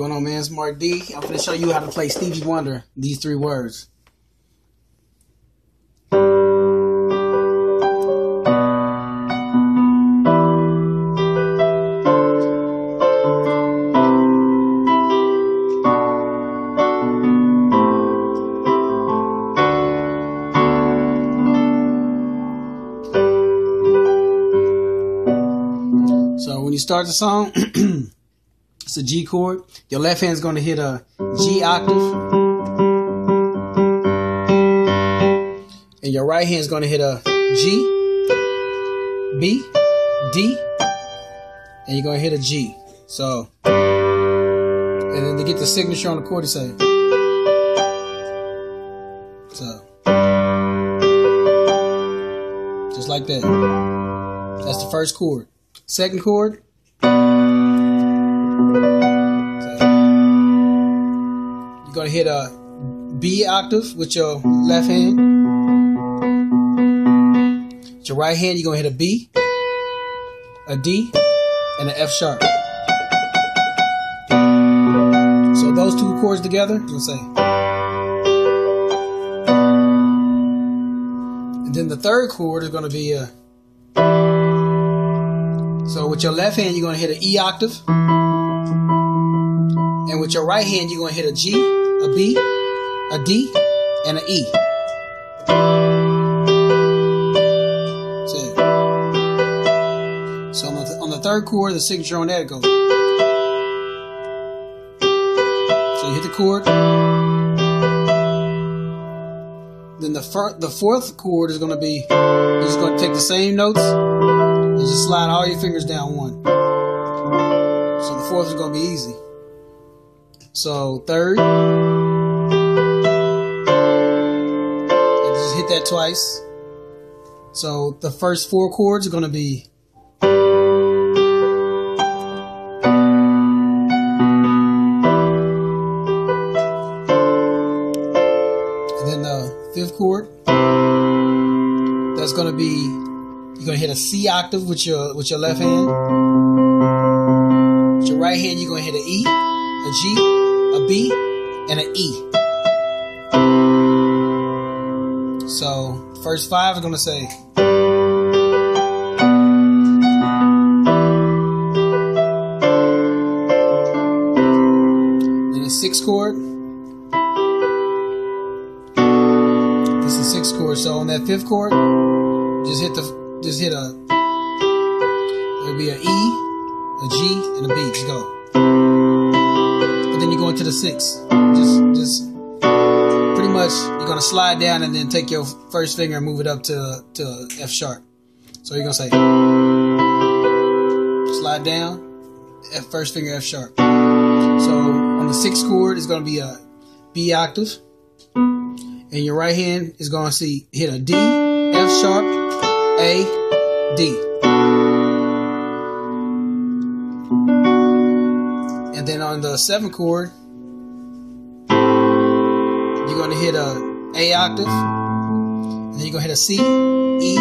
going on, man? It's Marc D. I'm going to show you how to play Stevie Wonder, these three words. So when you start the song, it's a G chord. Your left hand's going to hit a G octave. And your right hand's going to hit a G, B, D, and you're going to hit a G. So, and then to get the signature on the chord, you say, so, just like that. That's the first chord. Second chord. You're to hit a B octave with your left hand. With your right hand, you're to hit a B, a D, and an F sharp. So those two chords together, you'll say. And then the third chord is going to be a so with your left hand, you're going to hit an E octave. And with your right hand, you're going to hit a G, a B, a D, and an E. So, on, the, on the third chord, the signature on that goes. So you hit the chord. Then the, fir- the fourth chord is going to be, you're just going to take the same notes and just slide all your fingers down one. Fourth is to be easy. So third, and just hit that twice. So the first four chords are to be and then the fifth chord that's to be you're gonna hit a C octave with your with your left hand. Right hand, you're gonna hit an E, a G, a B, and an E. So first five are gonna say. Then the sixth chord. This is sixth chord. So on that fifth chord, just hit the just hit a it'll be an E, a G, and a B. Just go. And then you go into the six. Just just pretty much you're gonna slide down and then take your first finger and move it up to to F sharp. So you're gonna say slide down, F first finger F sharp. So on the sixth chord is gonna be a B octave. And your right hand is gonna see hit a D, F sharp, a, D. on the seventh chord, you're going to hit a A octave. And then you're going to hit a C, E,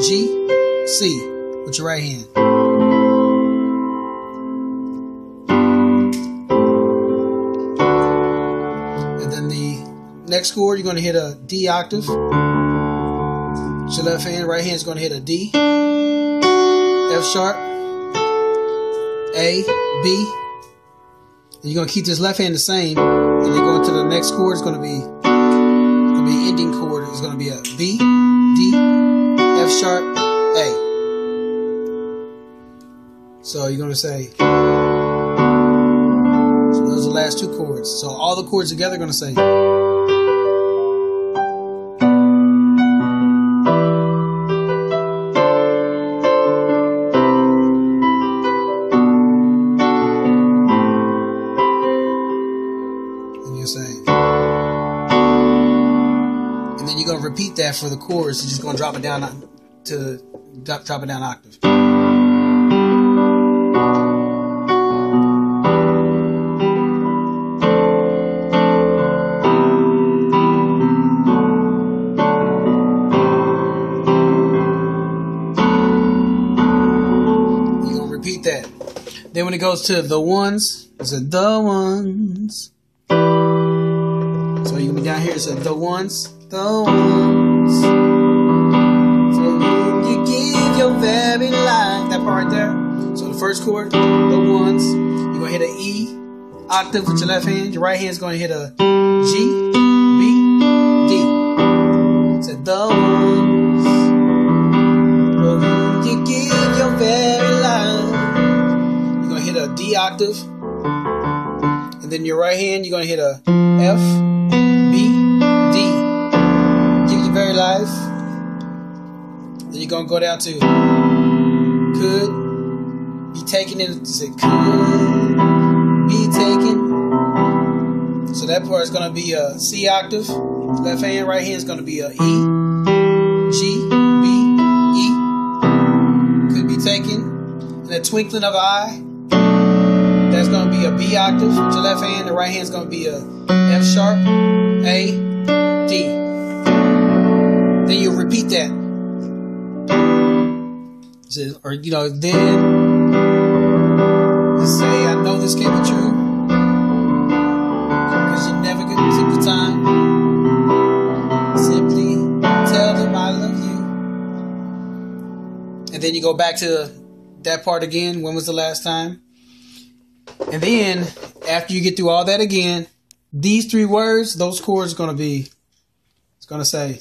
G, C with your right hand. And then the next chord, you're going to hit a D octave. So left hand, right hand is going to hit a D, F sharp, A, B. And you're to keep this left hand the same. And then going to the next chord going to be to be ending chord It's to be a B, D, F sharp, A. So you're to say. So those are the last two chords. So all the chords together are to say. That for the chorus. You're just gonna drop it down to drop, drop it down octave. You're gonna repeat that. Then when it goes to the ones, is It the ones. So you can be down here. It said the ones, the ones. So you give your very life. That part there. So the first chord, the ones. You're gonna hit an E octave with your left hand. Your right hand's gonna hit a G, B, D. Said the ones. Well, you give your very life. You're gonna hit a D octave. And then your right hand, you're gonna hit a F. Life. Then you're gonna go down to could be taken in. Say could be taken. So that part is gonna be a C octave. Left hand, right hand is gonna be a E, G, B, E. Could be taken. In a twinkling of an eye. That's gonna be a B octave with your left hand. The right hand is gonna be a F sharp, A. Then you repeat that. Or you know, then just say, "I know this can't be true," because you never get to the time. Simply tell them I love you, and then you go back to that part again. When was the last time? And then after you get through all that again, these three words, those chords are gonna be it's gonna say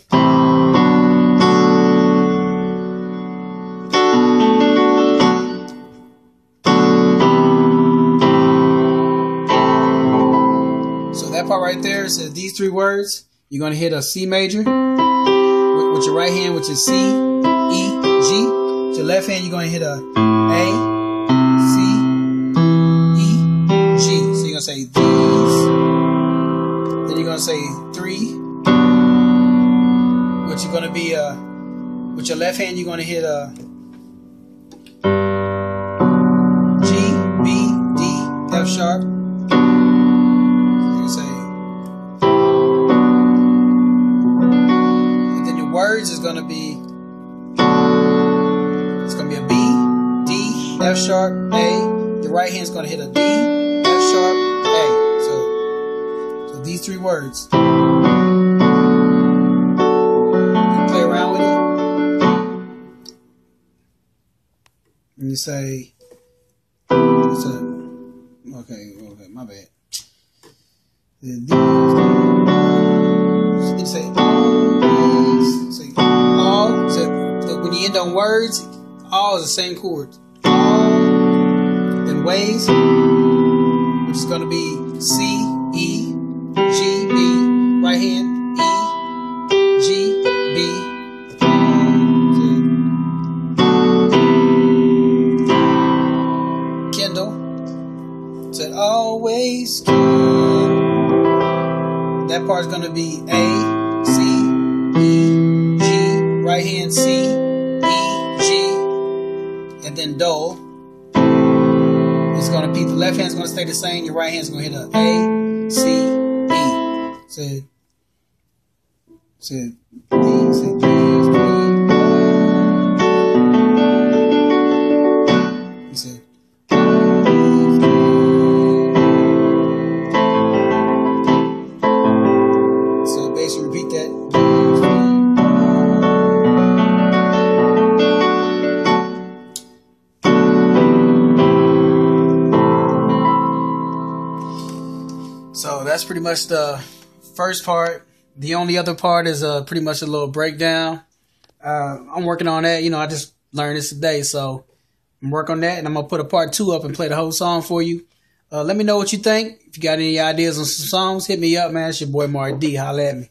that part right there says these three words, you're gonna hit a C major with, with your right hand, which is C, E, G. With your left hand, you're gonna hit a A, C, G. So you're gonna say these. Then you're gonna say three. Which you're gonna be uh with your left hand you're gonna hit a G, B, D, F sharp. Words is gonna be it's gonna be a B, D, F sharp, A. Your right hand's gonna hit a D, F sharp, A. So, so these three words. Play around with it. And you say, what's that? Okay, okay, my bad. Then these- When on words, all the same chord. All. Then ways, which is going to be C, E, G, B, right hand, E, G, B. Kendall said always good. That part's going to be A, and Do. It's gonna be the left hand's gonna stay the same. Your right hand's gonna hit a A, C, E. D, You much the first part. The only other part is uh, pretty much a little breakdown. Uh, I'm working on that. You know, I just learned this today, so I'm working on that, and I'm gonna put a part two up and play the whole song for you. Uh, let me know what you think. If you got any ideas on some songs, hit me up, man. It's your boy Marc D. Holla at me.